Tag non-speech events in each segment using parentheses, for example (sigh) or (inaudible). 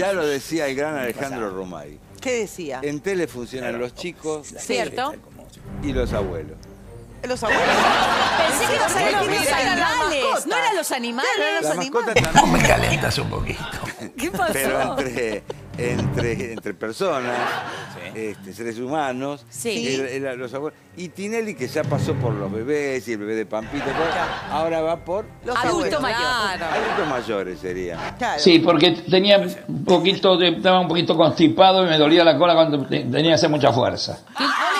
Ya lo decía el gran Alejandro Romay. ¿Qué decía? En tele funcionan los chicos ¿Cierto? y los abuelos. Los abuelos. Pensé que ibas a Pero decir los eran las animales. ¿No eran los animales? Eran La los mascota animales. también, Me calentas un poquito. ¿Qué pasó? pero entre, entre, (laughs) entre personas, este, seres humanos, Sí. el- el- los abuelos. Y Tinelli, que ya pasó por los bebés y el bebé de Pampita, todo, ahora va por Los Adulto abuelos. mayor. adultos mayores, sería. Claro. Sí, porque tenía un poquito, de- estaba un poquito constipado y me dolía la cola cuando te- tenía que hacer mucha fuerza.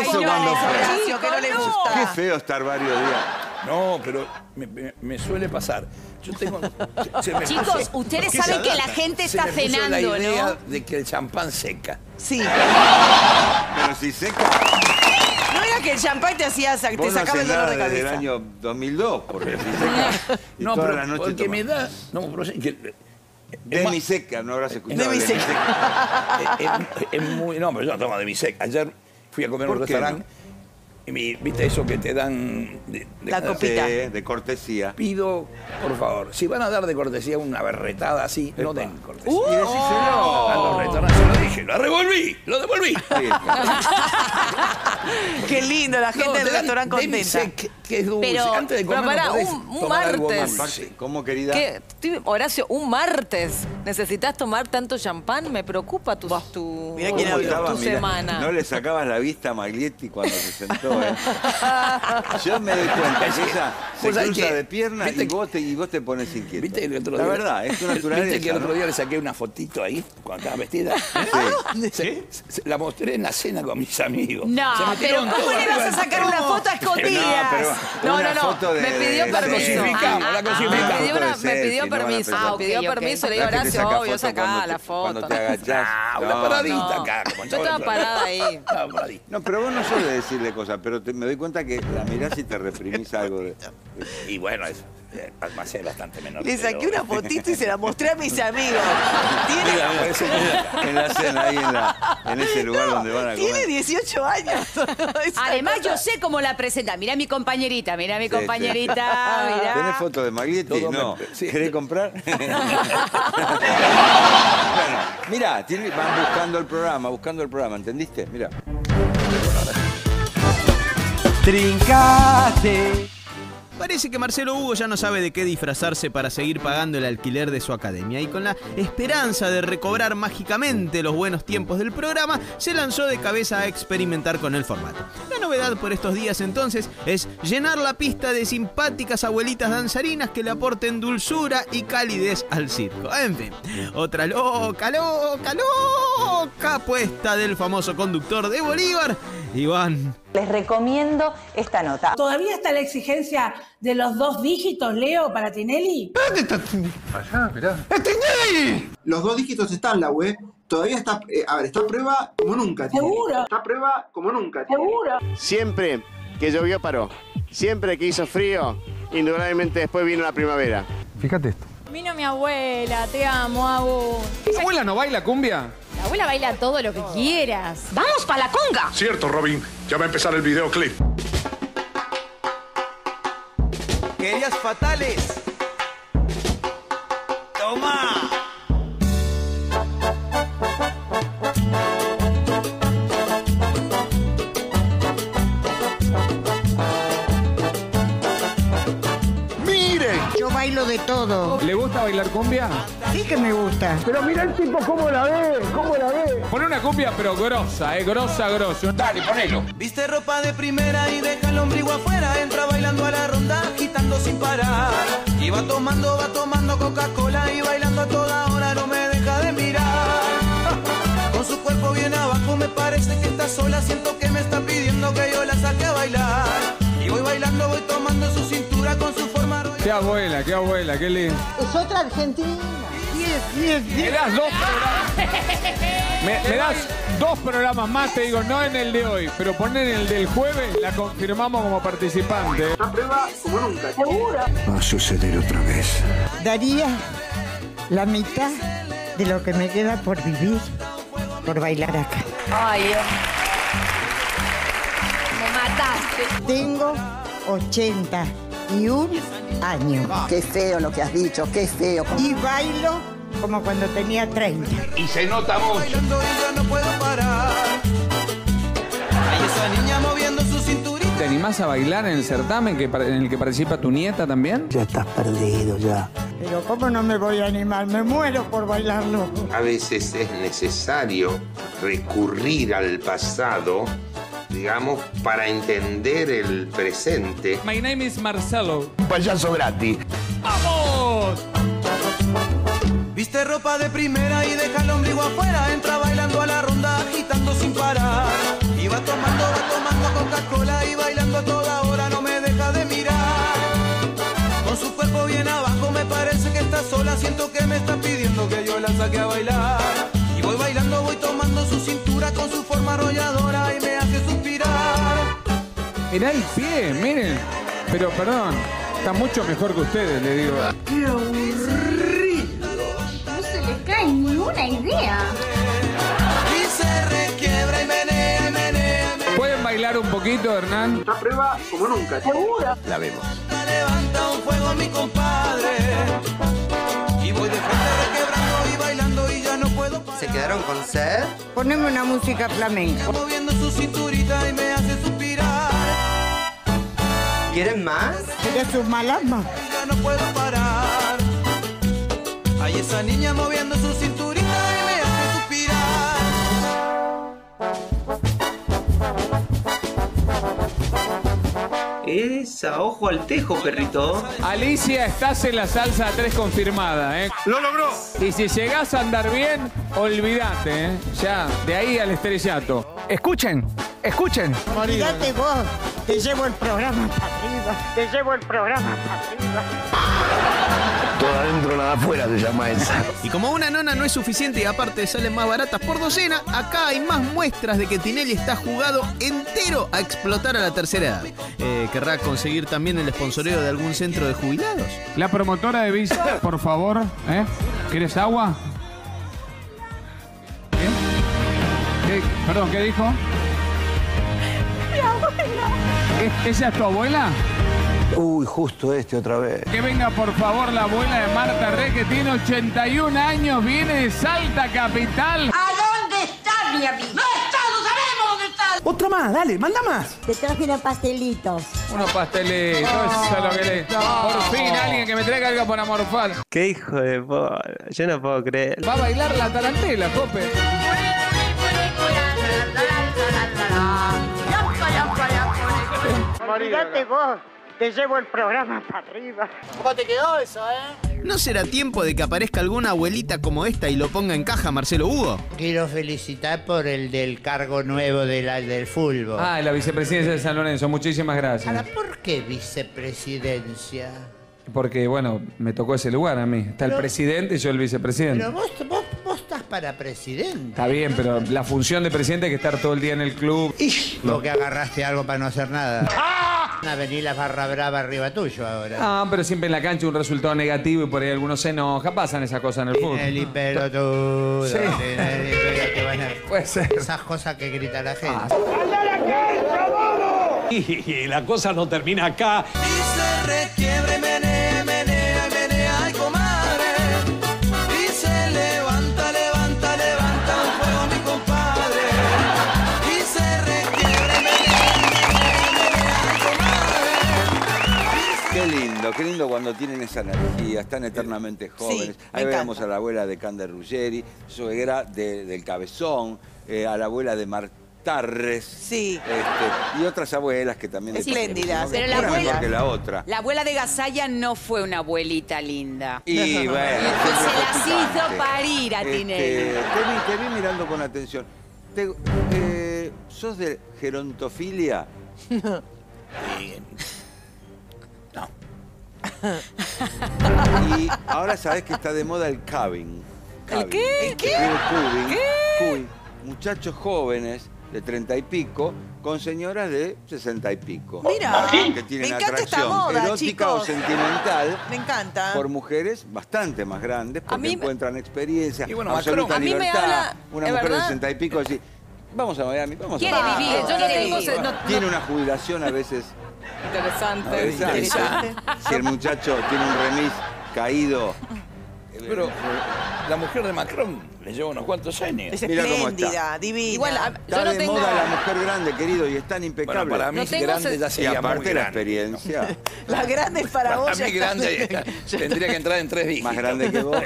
Eso cuando fue. Horacio, que no le Qué feo estar varios días. No, pero me, me- me suele pasar. Yo tengo. se me Chicos, puso- ustedes ¿Qué saben que la gente Se está me puso cenando, la idea ¿no? de que el champán seca. Sí. Pero si seca, No era que el champán te hacía, te vos no sacaba el dolor nada de desde el cabeza. año 2002, porque si seca, y No, todas pero las noches porque me da. No, pero es que. De es mi más- seca, no habrás escuchado. De mi de seca. (laughs) es, muy. No, pero yo no tomo de mi seca. Ayer fui a comer a un ¿Por qué restaurante viste eso que te dan. De, de La copita. Sí, de cortesía. Pido, por favor, si van a dar de cortesía una berretada así, no den cortesía. Y decíselo. A los se lo dije, lo revolví, lo devolví. Sí. (laughs) Qué lindo, la gente No, del restaurante contenta. Que es dulce. Pero- Antes de pero comer no podés un- un tomar algo martes. dulce. ¿Cómo, querida? ¿Qué? Estoy- Horacio, un martes. ¿Necesitas tomar tanto champán? Me preocupa tu, tu, Mirá quién ¿Cómo habló. estaba? tu Mirá, semana. No le sacabas la vista a Maglietti cuando se sentó, ¿eh? (laughs) Yo me doy cuenta que ella se Vos sabés cruza que- de pierna y viste vos, te, y vos te pones inquieto. ¿Viste que el otro la verdad, es (laughs) tu naturaleza. ¿Viste que el otro ¿no? día le saqué una fotito ahí, cuando estaba vestida? Sí. (laughs) Se- se- la mostré en la cena con mis amigos. No, Se me pero tiraron ¿cómo todos le vas arriba a sacar una foto a escondidas? pero No, una no, no. foto de- me pidió de- permiso. Ah, ah, cosificamos. Me pidió, una- Foto de me pidió permiso. pensar. me pidió Ah, permiso. Le digo, Horacio, saca obvio, foto sacá cuando la te- Cuando foto. te agachás. Ah, una No, paradita no. acá. Yo estaba parada ahí. (laughs) No, pero vos no suele decirle cosas, pero te- me doy cuenta que la mirás y te reprimís algo de... (laughs) Y bueno, es, eh, almacén es bastante menor. Le saqué pero- una fotito y se la mostré a mis amigos. Tiene, Mira, mira, en la cena, ahí en, la- en ese lugar donde van a tiene comer. 18 años. (laughs) Además, cosa. yo sé cómo la presenta. Mirá mi compañerita, mirá mi Sí, sí. compañerita, mirá. ¿Tenés foto de Maglietti? Me- No. sí. ¿Querés comprar? (laughs) bueno, mirá, tiene- van buscando el programa, buscando el programa, ¿entendiste? Mirá. Trincate. Parece que Marcelo Hugo ya no sabe de qué disfrazarse para seguir pagando el alquiler de su academia y con la esperanza de recobrar mágicamente los buenos tiempos del programa, se lanzó de cabeza a experimentar con el formato. Novedad por estos días entonces es llenar la pista de simpáticas abuelitas danzarinas que le aporten dulzura y calidez al circo. En fin, otra loca, loca, loca apuesta del famoso conductor de Bolívar, Iván Les recomiendo esta nota. ¿Todavía está la exigencia de los dos dígitos, Leo, para Tinelli? Los dos dígitos están la web. Todavía está, eh, a ver, está a prueba como nunca. tiene. Seguro. Está a prueba como nunca. tiene. Seguro. Siempre que llovió paró. Siempre que hizo frío, indudablemente después vino la primavera. Fíjate esto. Vino mi abuela, te amo, Abu. ¿La abuela no baila cumbia? La abuela baila todo lo que quieras. ¡Vamos para la conga! Cierto, Robin. Ya va a empezar el videoclip. Querías fatales. Bailo de todo. ¿Le gusta bailar cumbia? Sí que me gusta. Pero mira el tipo cómo la ve, cómo la ve. Pone una cumbia pero grosa, eh, grosa, grosa. Dale, ponelo. Viste ropa de primera y deja el ombligo afuera. Entra bailando a la ronda, agitando sin parar. Y va tomando, va tomando Coca-Cola y bailando a toda hora, no me deja de mirar. (laughs) Con su cuerpo bien abajo, me parece que está sola. Siento que me está pidiendo que yo la saque a bailar. Y voy bailando, voy tomando su cintura con su forma. Qué abuela, qué abuela, qué lindo. Es otra Argentina. Me das dos (laughs) programas. Me, me das dos programas más, te digo, no en el de hoy, pero poner el del jueves, la confirmamos como participante. Está a prueba como nunca. Seguro. Va a suceder otra vez. Daría la mitad de lo que me queda por vivir por bailar acá. Ay, me mataste. Tengo 81 años. Qué feo lo que has dicho, qué feo. Y bailo como cuando tenía 30. Y se nota mucho. Bailando y ya no puedo parar. Hay esa niña moviendo su cinturita. ¿Te animás a bailar en el certamen que, en el que participa tu nieta también? Ya estás perdido, ya. Pero ¿cómo no me voy a animar? Me muero por bailarlo. A veces es necesario recurrir al pasado, digamos, para entender el presente. My name is Marcelo. Un payaso gratis. ¡Vamos! Viste ropa de primera y deja el ombligo afuera. Entra bailando a la ronda, agitando sin parar. Y va tomando, va tomando Coca-Cola y bailando a toda hora, no me deja de mirar. Con su cuerpo bien abajo, me parece que está sola. Siento que me está pidiendo que yo la saque a bailar. Mirá el pie, miren. Pero perdón, está mucho mejor que ustedes, le digo. ¡Qué aburrido! No se les cae ninguna idea. Y se requiebra y menea, y menea, menea. ¿Pueden bailar un poquito, Hernán? Esta prueba como nunca. ¿Segura? La vemos. Levanta un fuego mi compadre. Y voy de frente requebrando y bailando y ya no puedo parar. ¿Se quedaron con sed? Poneme una música flamenca. Moviendo su cinturita y me hace suspirar. ¿Quieren más? ¿Quieres sus malasmas? Ya no puedo parar. Hay esa niña moviendo su cinturita y me hace suspirar. Esa, ojo al tejo, perrito. Alicia, estás en la salsa 3 confirmada, ¿eh? ¡Lo logró! Y si llegás a andar bien, olvídate, ¿eh? Ya, de ahí al estrellato. Escuchen, escuchen. Olvídate vos. Te llevo el programa para arriba. Te llevo el programa para arriba. Todo adentro, nada afuera se llama esa. Y como una nona no es suficiente y aparte salen más baratas por docena, acá hay más muestras de que Tinelli está jugado entero a explotar a la tercera edad. Eh, ¿Querrá conseguir también el sponsoreo de algún centro de jubilados? La promotora de Visa, por favor, ¿eh? ¿Quieres agua? ¿Qué? ¿Qué? Perdón, ¿qué dijo? ¿Es- ¿Esa es tu abuela? Uy, justo este otra vez. Que venga por favor la abuela de Marta Re, que tiene 81 años, viene de Salta Capital. ¿A dónde está mi amigo? ¡No está! ¡No sabemos dónde está! Otra más, dale, manda más. Te traje unos pastelitos. Unos pastelitos, eso es lo que le... Por fin alguien que me traiga algo para morfar. Qué hijo de. Yo no puedo creer. Va a bailar la tarantela, Cope. Olvídate vos. Te llevo el programa para arriba. ¿Cómo te quedó eso, eh? ¿No será tiempo de que aparezca alguna abuelita como esta y lo ponga en caja Marcelo Hugo? Quiero felicitar por el del cargo nuevo de la- del fútbol. Ah, la vicepresidencia de San Lorenzo, muchísimas Ahora, gracias. ¿por qué vicepresidencia? Porque, bueno, me tocó ese lugar a mí. Está el presidente y yo el vicepresidente. Pero vos, vos, vos estás para presidente. Está bien, pero la función de presidente es que estar todo el día en el club. Vos que agarraste algo para no hacer nada. Van a venir la barra brava arriba tuyo ahora. Ah, pero siempre en la cancha un resultado negativo y por ahí algunos se enoja. Pasan esas cosas en el fútbol. Tinelli pelotudo. Sí. Tinelli pelotudo, bueno, (laughs) Puede ser. Esas cosas que grita la gente. Y la cosa no termina acá. Y se requiebra lindo, qué lindo cuando tienen esa energía, están eternamente jóvenes. Ahí veamos encanta. a la abuela de Cande Ruggeri, suegra de- del Cabezón, eh, a la abuela de Martarres. Sí. este, y otras abuelas que también... Espléndidas. Pero la una mejor abuela- que la otra. La abuela de Gasalla no fue una abuelita linda. Y (laughs) bueno, Entonces siempre las hizo parir a Este, Tinelli. te, vi, te vi mirando con atención. Te- eh, ¿Sos de gerontofilia? (laughs) (laughs) Y ahora sabes que está de moda el cabin. ¿El qué? ¿El qué? Cubing, cubing. Muchachos jóvenes de treinta y pico con señoras de sesenta y pico. Mira, que tienen me encanta esta atracción moda, erótica o sentimental Me encanta. por mujeres bastante más grandes porque mí me- encuentran experiencia, Y bueno, absoluta Macron. A mí me libertad. habla- Una ¿es mujer de verdad? 60 y pico decir, vamos a Miami, vamos Quiere a Miami. vivir, yo no quiere tengo... vivir. no- no- Tiene una jubilación a veces Interesante. interesante. Si el muchacho tiene un remis caído, Pero- la mujer de Macron le lleva unos cuantos años. Es Mira cómo está. espléndida, divina. Igual, a- Está yo no de tengo... moda la mujer grande, querido, y es tan impecable. Bueno, para mí No tengo grande ya y sería muy aparte la grande. experiencia. (laughs) La grande es para, Para vos. ya mí está. grande (laughs) tendría que entrar en tres dígitos. Más grande que vos. (laughs)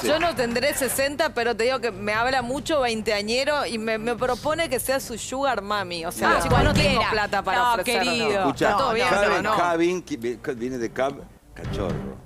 Sí. Yo no tendré 60, pero te digo que me habla mucho veinteañero y me, me propone que sea su sugar mami. O sea, Mira. chicos, no tengo plata para No, ofrecerlo. querido. Escucha, bien, Cabin- pero no. Cabin, viene de cab, cachorro.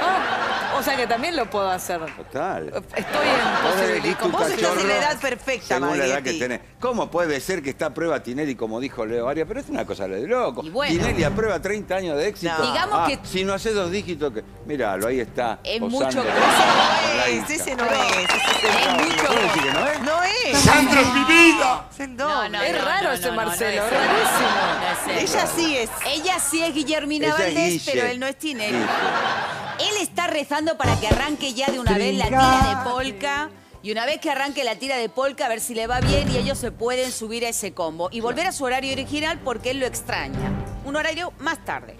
Ah, que también lo puedo hacer. Total. Estoy en Vos posibilidad. vos estás en la edad perfecta, Según la edad que tenés. ¿Cómo puede ser que está a prueba Tinelli, como dijo Leo Arias? Pero es una cosa de loco. Y bueno. Tinelli aprueba 30 años de éxito. No. Digamos Ah, que- Si no hace dos dígitos, que. Míralo, ahí está. Es mucho- Ese No es, ese no es. es mucho- ¿Puedo decir que no es? No es. ¡Sandra es mi vida! No, no, Es raro no, ese no, no, Marcelo, no es rarísimo. Ella sí es. Ella sí es Guillermina Valdés, pero él no es Tinelli. Él está rezando para que arranque ya de una vez la tira de polka. Y una vez que arranque la tira de polka, a ver si le va bien y ellos se pueden subir a ese combo. Y volver a su horario original porque él lo extraña. Un horario más tarde.